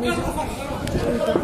那个。